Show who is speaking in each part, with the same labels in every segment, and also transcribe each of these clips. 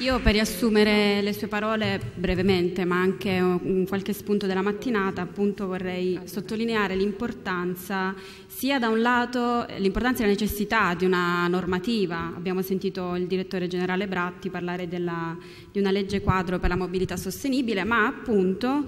Speaker 1: Io per riassumere le sue parole brevemente, ma anche un qualche spunto della mattinata, appunto vorrei sottolineare l'importanza sia da un lato l'importanza e la necessità di una normativa. Abbiamo sentito il direttore generale Bratti parlare della, di una legge quadro per la mobilità sostenibile, ma appunto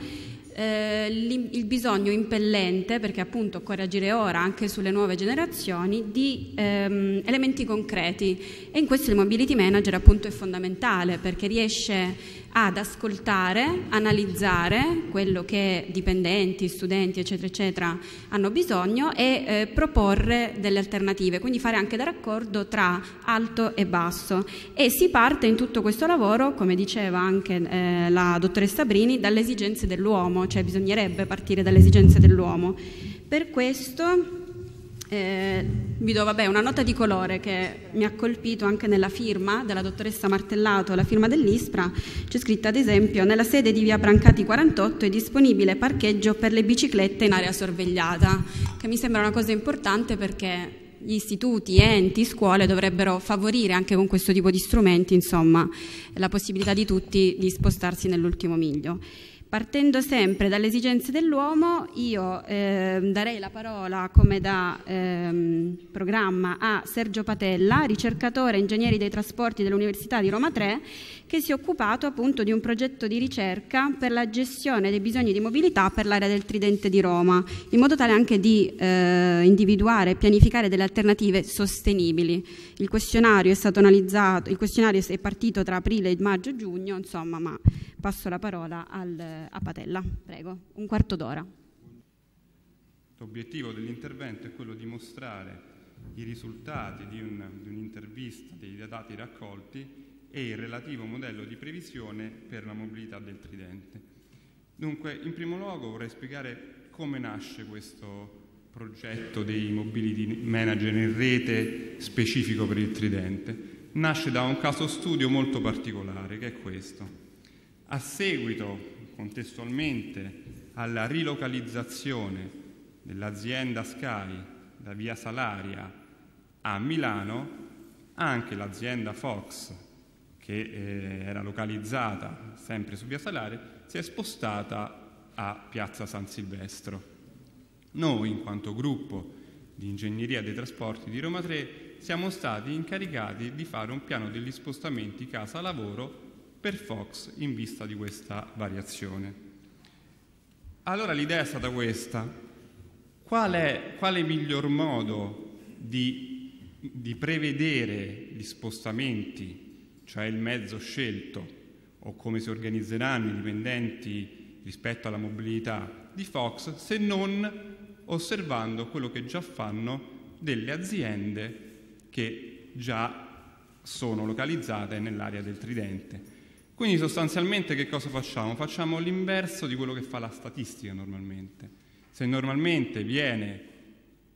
Speaker 1: eh, il bisogno impellente, perché appunto occorre agire ora anche sulle nuove generazioni, di ehm, elementi concreti. E in questo il mobility manager appunto è fondamentale perché riesce ad ascoltare, analizzare quello che dipendenti, studenti, eccetera, eccetera, hanno bisogno e eh, proporre delle alternative, quindi fare anche da raccordo tra alto e basso. E si parte in tutto questo lavoro, come diceva anche eh, la dottoressa Brini, dalle esigenze dell'uomo, cioè bisognerebbe partire dalle esigenze dell'uomo. Per questo eh, vi do vabbè, una nota di colore che mi ha colpito anche nella firma della dottoressa Martellato, la firma dell'ISPRA, c'è scritta ad esempio nella sede di via Brancati 48 è disponibile parcheggio per le biciclette in area sorvegliata, che mi sembra una cosa importante perché gli istituti, enti, scuole dovrebbero favorire anche con questo tipo di strumenti insomma, la possibilità di tutti di spostarsi nell'ultimo miglio. Partendo sempre dalle esigenze dell'uomo, io eh, darei la parola come da ehm, programma a Sergio Patella, ricercatore ingegneri dei trasporti dell'Università di Roma 3, che si è occupato appunto di un progetto di ricerca per la gestione dei bisogni di mobilità per l'area del Tridente di Roma, in modo tale anche di eh, individuare e pianificare delle alternative sostenibili. Il questionario è stato analizzato, il questionario è partito tra aprile, maggio e giugno, insomma, ma passo la parola al a Patella. Prego, un quarto d'ora.
Speaker 2: L'obiettivo dell'intervento è quello di mostrare i risultati di, un, un'intervista dei dati raccolti e il relativo modello di previsione per la mobilità del tridente. Dunque, in primo luogo vorrei spiegare come nasce questo progetto dei mobility manager in rete specifico per il tridente. Nasce da un caso studio molto particolare, che è questo. A seguito contestualmente alla rilocalizzazione dell'azienda Sky da via Salaria a Milano, anche l'azienda Fox, che eh, era localizzata sempre su via Salaria, si è spostata a piazza San Silvestro. Noi, in quanto gruppo di ingegneria dei trasporti di Roma 3, siamo stati incaricati di fare un piano degli spostamenti casa-lavoro per Fox in vista di questa variazione. Allora l'idea è stata questa. Qual è, quale miglior modo di, di prevedere gli spostamenti, cioè il mezzo scelto, o come si organizzeranno i dipendenti rispetto alla mobilità di Fox, se non osservando quello che già fanno delle aziende che già sono localizzate nell'area del Tridente. Quindi sostanzialmente che cosa facciamo? Facciamo l'inverso di quello che fa la statistica normalmente. Se normalmente viene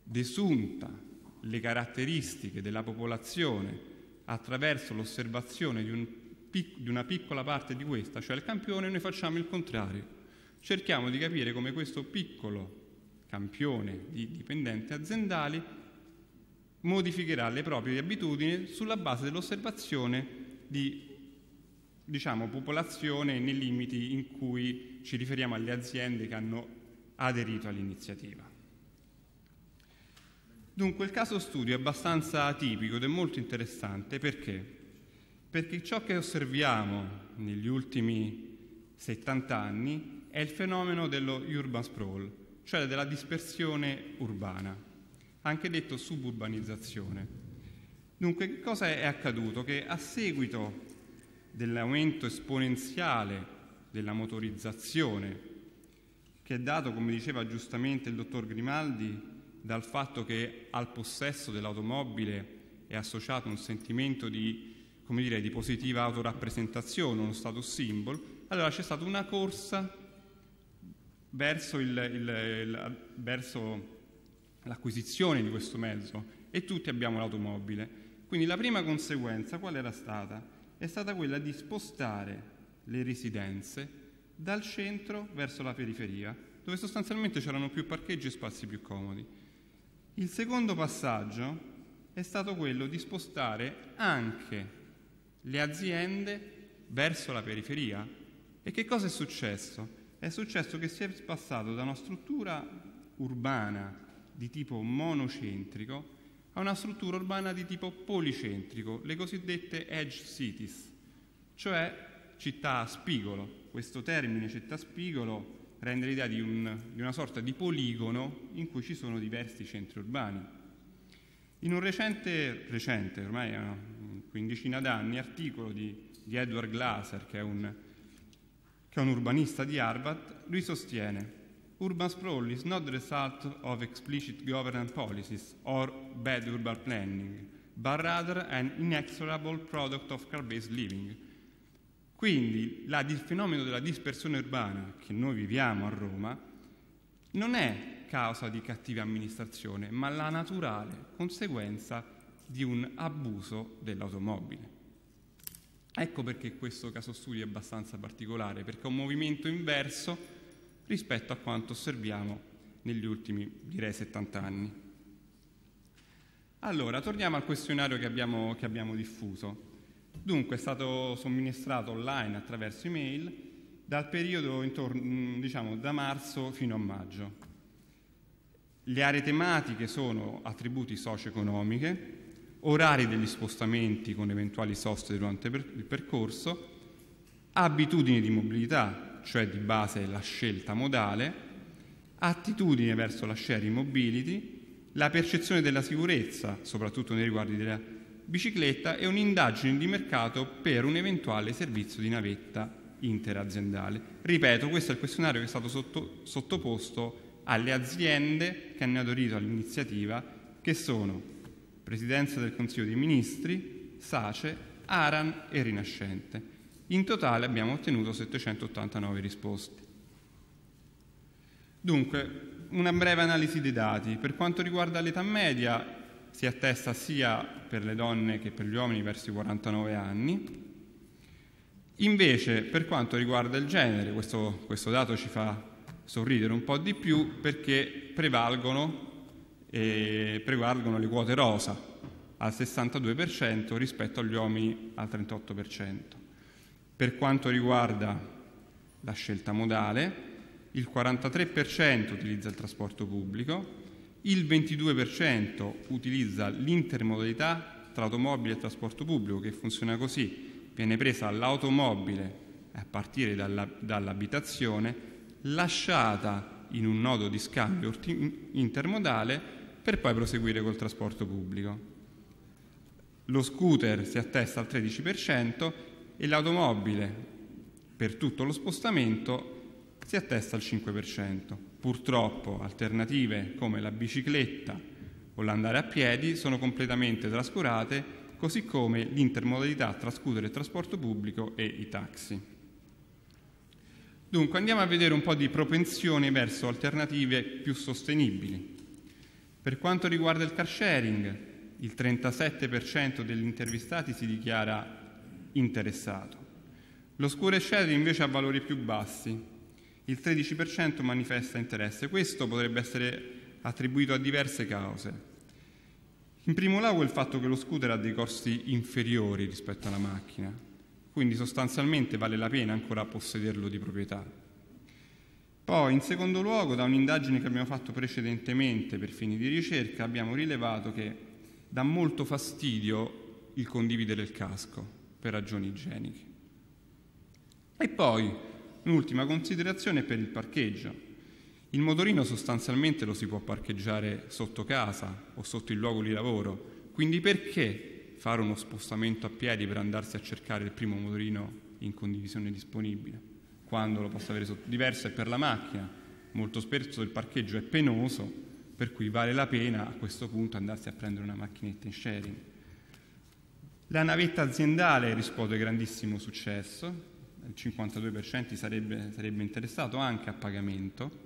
Speaker 2: desunta le caratteristiche della popolazione attraverso l'osservazione di, un, di una piccola parte di questa, cioè il campione, noi facciamo il contrario. Cerchiamo di capire come questo piccolo campione di dipendenti aziendali modificherà le proprie abitudini sulla base dell'osservazione di diciamo, popolazione nei limiti in cui ci riferiamo alle aziende che hanno aderito all'iniziativa. Dunque il caso studio è abbastanza atipico ed è molto interessante perché? Perché ciò che osserviamo negli ultimi 70 anni è il fenomeno dello urban sprawl, cioè della dispersione urbana, anche detto suburbanizzazione. Dunque che cosa è accaduto? Che a seguito dell'aumento esponenziale della motorizzazione, che è dato, come diceva giustamente il dottor Grimaldi, dal fatto che al possesso dell'automobile è associato un sentimento di, dire, di positiva autorappresentazione, uno status symbol, allora c'è stata una corsa verso, il, il, il, verso l'acquisizione di questo mezzo e tutti abbiamo l'automobile. Quindi la prima conseguenza qual era stata? è stata quella di spostare le residenze dal centro verso la periferia, dove sostanzialmente c'erano più parcheggi e spazi più comodi. Il secondo passaggio è stato quello di spostare anche le aziende verso la periferia. E che cosa è successo? È successo che si è passato da una struttura urbana di tipo monocentrico a una struttura urbana di tipo policentrico, le cosiddette edge cities, cioè città a spigolo. Questo termine città a spigolo rende l'idea di, un, di una sorta di poligono in cui ci sono diversi centri urbani. In un recente, recente ormai una quindicina d'anni, articolo di, di Edward Glaser, che è, un, che è un urbanista di Harvard, lui sostiene Urban sprawl is not the result of explicit government policies or bad urban planning, but rather an inexorable product of car-based living. Quindi la, il fenomeno della dispersione urbana che noi viviamo a Roma non è causa di cattiva amministrazione, ma la naturale conseguenza di un abuso dell'automobile. Ecco perché questo caso studio è abbastanza particolare, perché è un movimento inverso rispetto a quanto osserviamo negli ultimi, direi, 70 anni. Allora, torniamo al questionario che abbiamo, che abbiamo diffuso. Dunque, è stato somministrato online attraverso email dal periodo intorno, diciamo, da marzo fino a maggio. Le aree tematiche sono attributi socio-economiche, orari degli spostamenti con eventuali soste durante il percorso, abitudini di mobilità, cioè di base la scelta modale, attitudine verso la sharing mobility, la percezione della sicurezza, soprattutto nei riguardi della bicicletta, e un'indagine di mercato per un eventuale servizio di navetta interaziendale. Ripeto, questo è il questionario che è stato sotto, sottoposto alle aziende che hanno aderito all'iniziativa, che sono Presidenza del Consiglio dei Ministri, SACE, ARAN e Rinascente. In totale abbiamo ottenuto 789 risposte. Dunque, una breve analisi dei dati. Per quanto riguarda l'età media, si attesta sia per le donne che per gli uomini verso i 49 anni. Invece, per quanto riguarda il genere, questo, questo dato ci fa sorridere un po' di più perché prevalgono, eh, prevalgono le quote rosa al 62% rispetto agli uomini al 38%. Per quanto riguarda la scelta modale, il 43% utilizza il trasporto pubblico, il 22% utilizza l'intermodalità tra automobile e trasporto pubblico, che funziona così, viene presa l'automobile a partire dalla, dall'abitazione, lasciata in un nodo di scambio intermodale per poi proseguire col trasporto pubblico. Lo scooter si attesta al 13%, e l'automobile per tutto lo spostamento si attesta al 5%. Purtroppo alternative come la bicicletta o l'andare a piedi sono completamente trascurate, così come l'intermodalità tra scooter e trasporto pubblico e i taxi. Dunque andiamo a vedere un po' di propensione verso alternative più sostenibili. Per quanto riguarda il car sharing, il 37% degli intervistati si dichiara interessato. Lo scure sharing invece ha valori più bassi. Il 13% manifesta interesse. Questo potrebbe essere attribuito a diverse cause. In primo luogo il fatto che lo scooter ha dei costi inferiori rispetto alla macchina, quindi sostanzialmente vale la pena ancora possederlo di proprietà. Poi, in secondo luogo, da un'indagine che abbiamo fatto precedentemente per fini di ricerca, abbiamo rilevato che dà molto fastidio il condividere il casco per ragioni igieniche. E poi un'ultima considerazione per il parcheggio. Il motorino sostanzialmente lo si può parcheggiare sotto casa o sotto il luogo di lavoro, quindi perché fare uno spostamento a piedi per andarsi a cercare il primo motorino in condivisione disponibile, quando lo posso avere sotto? Diverso è per la macchina, molto spesso il parcheggio è penoso, per cui vale la pena a questo punto andarsi a prendere una macchinetta in sharing. La navetta aziendale riscuote grandissimo successo, il 52% sarebbe, sarebbe interessato anche a pagamento,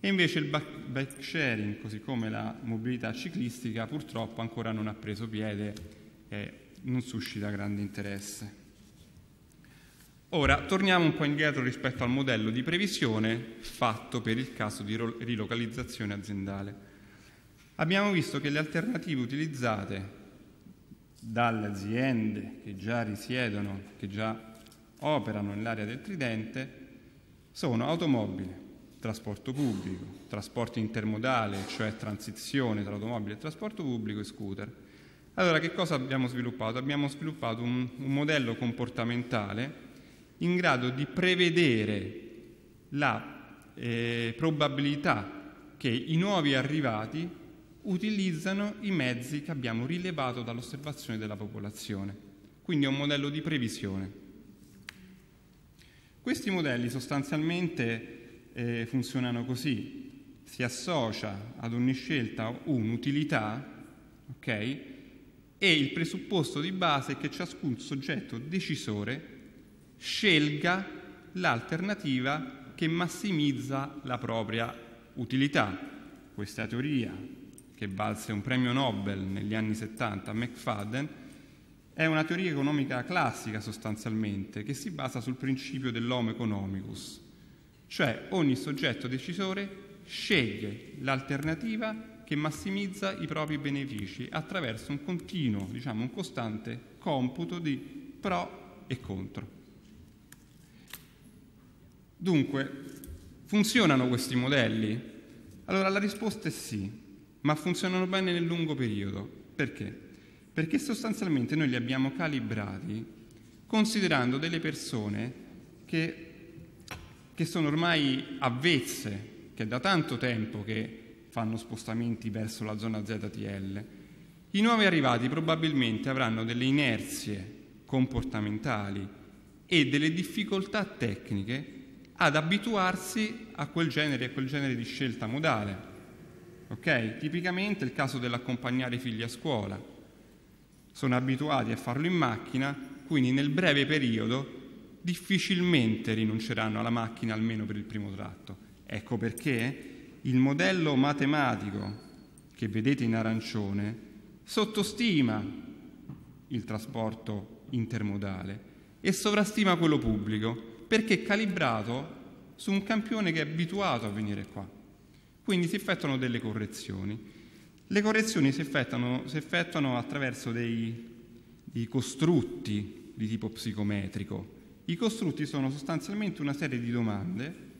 Speaker 2: e invece il bike sharing, così come la mobilità ciclistica, purtroppo ancora non ha preso piede e non suscita grande interesse. Ora, torniamo un po' indietro rispetto al modello di previsione fatto per il caso di rilocalizzazione aziendale. Abbiamo visto che le alternative utilizzate dalle aziende che già risiedono, che già operano nell'area del Tridente sono automobile, trasporto pubblico, trasporto intermodale, cioè transizione tra automobile e trasporto pubblico e scooter. Allora che cosa abbiamo sviluppato? Abbiamo sviluppato un, un modello comportamentale in grado di prevedere la eh, probabilità che i nuovi arrivati utilizzano i mezzi che abbiamo rilevato dall'osservazione della popolazione. Quindi è un modello di previsione. Questi modelli sostanzialmente eh, funzionano così, si associa ad ogni scelta un'utilità, ok? E il presupposto di base è che ciascun soggetto decisore scelga l'alternativa che massimizza la propria utilità. Questa teoria, che valse un premio Nobel negli anni 70 a McFadden, è una teoria economica classica sostanzialmente, che si basa sul principio dell'homo economicus, cioè ogni soggetto decisore sceglie l'alternativa che massimizza i propri benefici attraverso un continuo, diciamo un costante computo di pro e contro. Dunque, funzionano questi modelli? Allora la risposta è sì, ma funzionano bene nel lungo periodo. Perché? Perché sostanzialmente noi li abbiamo calibrati considerando delle persone che, che sono ormai avvezze, che da tanto tempo che fanno spostamenti verso la zona ZTL. I nuovi arrivati probabilmente avranno delle inerzie comportamentali e delle difficoltà tecniche ad abituarsi a quel genere, a quel genere di scelta modale. Okay? Tipicamente il caso dell'accompagnare i figli a scuola. Sono abituati a farlo in macchina, quindi nel breve periodo difficilmente rinunceranno alla macchina almeno per il primo tratto. Ecco perché il modello matematico che vedete in arancione sottostima il trasporto intermodale e sovrastima quello pubblico perché è calibrato su un campione che è abituato a venire qua. Quindi si effettuano delle correzioni. Le correzioni si effettuano, si effettuano attraverso dei, dei costrutti di tipo psicometrico. I costrutti sono sostanzialmente una serie di domande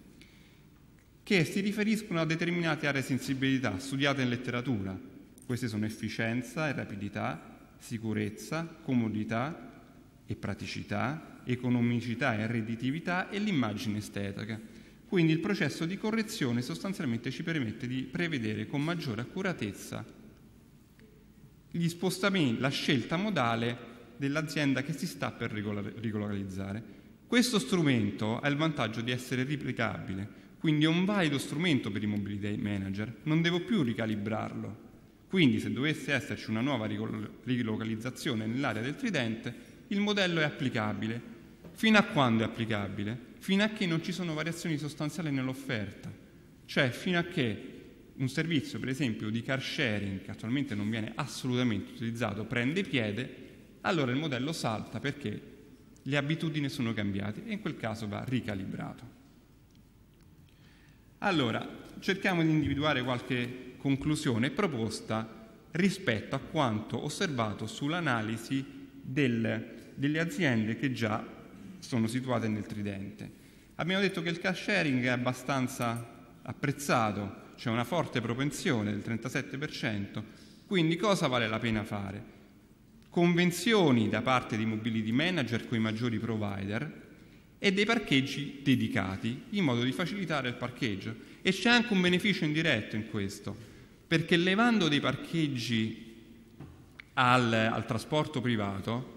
Speaker 2: che si riferiscono a determinate aree di sensibilità studiate in letteratura. Queste sono efficienza e rapidità, sicurezza, comodità e praticità, economicità e redditività e l'immagine estetica. Quindi il processo di correzione sostanzialmente ci permette di prevedere con maggiore accuratezza gli spostamenti, la scelta modale dell'azienda che si sta per regolarizzare. Questo strumento ha il vantaggio di essere replicabile, quindi è un valido strumento per i mobility manager, non devo più ricalibrarlo. Quindi se dovesse esserci una nuova rilocalizzazione nell'area del tridente, il modello è applicabile. Fino a quando è applicabile? Fino a che non ci sono variazioni sostanziali nell'offerta. Cioè fino a che un servizio, per esempio, di car sharing, che attualmente non viene assolutamente utilizzato, prende piede, allora il modello salta perché le abitudini sono cambiate e in quel caso va ricalibrato. Allora, cerchiamo di individuare qualche conclusione proposta rispetto a quanto osservato sull'analisi del, delle aziende che già sono situate nel Tridente. Abbiamo detto che il cash sharing è abbastanza apprezzato, c'è una forte propensione del 37%, quindi cosa vale la pena fare? Convenzioni da parte di mobility manager con i maggiori provider e dei parcheggi dedicati in modo di facilitare il parcheggio. E c'è anche un beneficio indiretto in questo, perché levando dei parcheggi al, al trasporto privato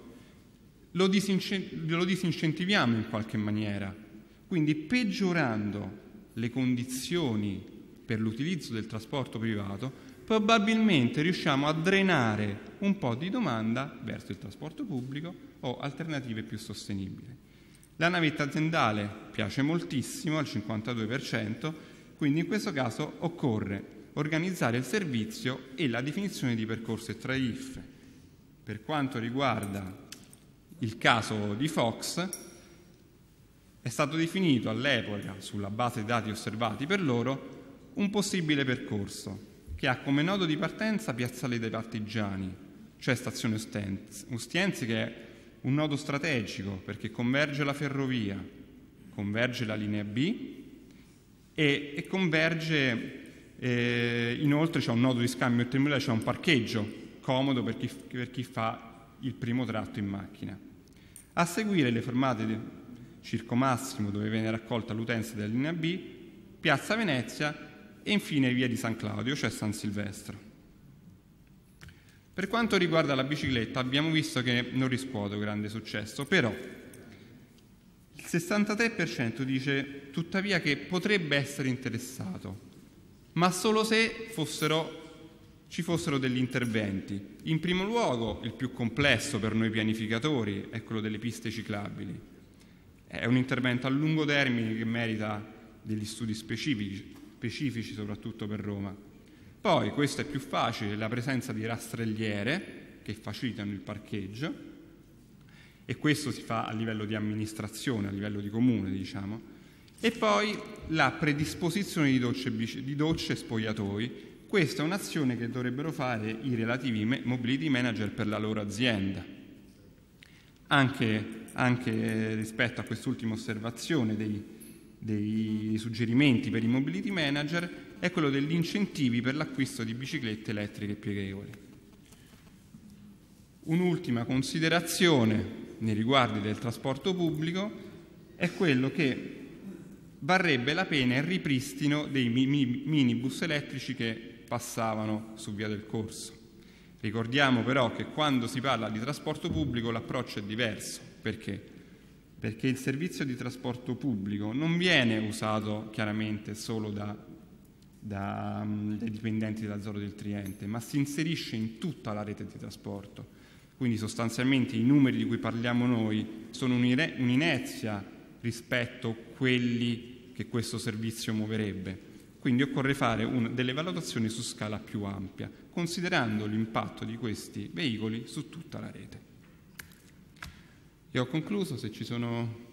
Speaker 2: lo, disincent- lo disincentiviamo in qualche maniera, quindi peggiorando le condizioni per l'utilizzo del trasporto privato, probabilmente riusciamo a drenare un po' di domanda verso il trasporto pubblico o alternative più sostenibili. La navetta aziendale piace moltissimo, al 52%, quindi in questo caso occorre organizzare il servizio e la definizione di percorso e traif. Per quanto riguarda il caso di Fox, è stato definito all'epoca, sulla base dei dati osservati per loro, un possibile percorso che ha come nodo di partenza Piazzale dei Partigiani, cioè stazione Ustienzi, che è un nodo strategico perché converge la ferrovia, converge la linea B e, e converge eh, inoltre c'è un nodo di scambio terminale, c'è un parcheggio comodo per chi, per chi fa il primo tratto in macchina. A seguire le fermate di Circo Massimo dove viene raccolta l'utenza della linea B, Piazza Venezia e infine via di San Claudio, cioè San Silvestro. Per quanto riguarda la bicicletta abbiamo visto che non riscuote grande successo, però il 63% dice tuttavia che potrebbe essere interessato, ma solo se fossero, ci fossero degli interventi. In primo luogo, il più complesso per noi pianificatori è quello delle piste ciclabili. È un intervento a lungo termine che merita degli studi specifici, specifici soprattutto per Roma. Poi, questo è più facile, la presenza di rastrelliere che facilitano il parcheggio e questo si fa a livello di amministrazione, a livello di comune, diciamo. E poi la predisposizione di docce, di docce e spogliatoi. Questa è un'azione che dovrebbero fare i relativi mobility manager per la loro azienda. Anche, anche rispetto a quest'ultima osservazione dei, dei suggerimenti per i mobility manager, è quello degli incentivi per l'acquisto di biciclette elettriche pieghevoli. Un'ultima considerazione nei riguardi del trasporto pubblico è quello che varrebbe la pena il ripristino dei minibus elettrici che passavano su via del corso. Ricordiamo però che quando si parla di trasporto pubblico l'approccio è diverso. Perché? Perché il servizio di trasporto pubblico non viene usato chiaramente solo da da, mm, dai dipendenti della zona del Triente, ma si inserisce in tutta la rete di trasporto. Quindi sostanzialmente i numeri di cui parliamo noi sono un'inerzia rispetto a quelli che questo servizio muoverebbe. Quindi occorre fare un, delle valutazioni su scala più ampia, considerando l'impatto di questi veicoli su tutta la rete. Io ho concluso, se ci sono